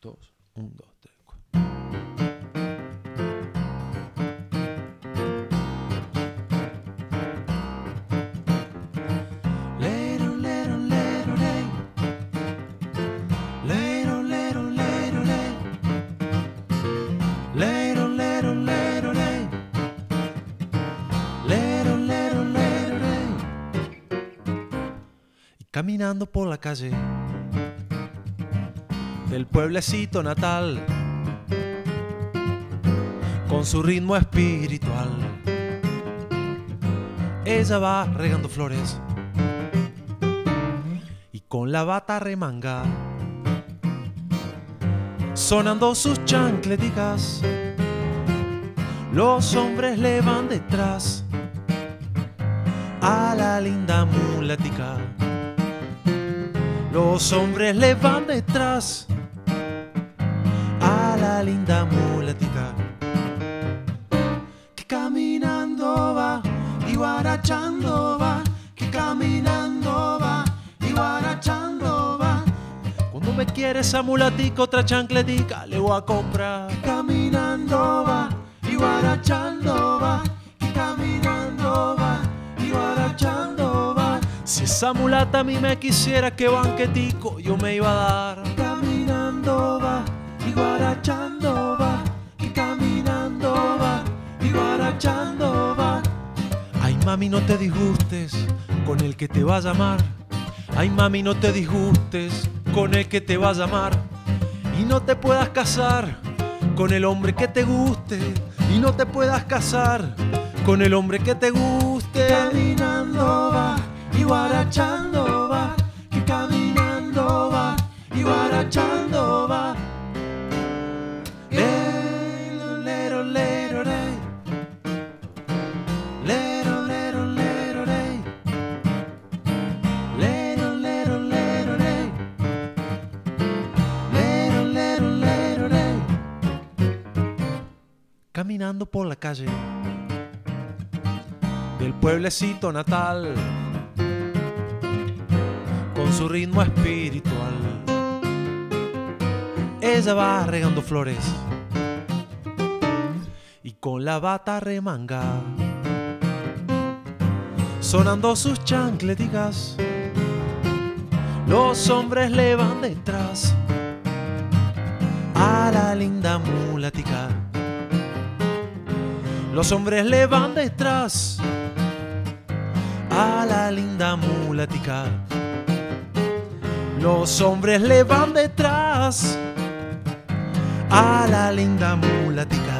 dos, un, dos, tres, cuatro. Caminando por la calle del pueblecito natal, con su ritmo espiritual, ella va regando flores y con la bata remanga, sonando sus chancleticas, los hombres le van detrás a la linda mulatica. Los hombres le van detrás linda mulatica. Que caminando va y guarachando va. Que caminando va y guarachando va. Cuando me quiere esa mulatica, otra chancletica le voy a comprar. Que caminando va y guarachando va. Que caminando va y guarachando va. Si esa mulata a mí me quisiera que banquetico yo me iba a dar. Mami no te disgustes con el que te va a llamar. Ay mami no te disgustes con el que te va a llamar. Y no te puedas casar con el hombre que te guste. Y no te puedas casar con el hombre que te guste. Caminando va y guarachando va. Que caminando va y guarachando Caminando por la calle del pueblecito natal con su ritmo espiritual. Ella va regando flores y con la bata remanga, sonando sus chancleticas. Los hombres le van detrás a la linda mulatica. Los hombres le van detrás a la linda mulatica. Los hombres le van detrás a la linda mulatica.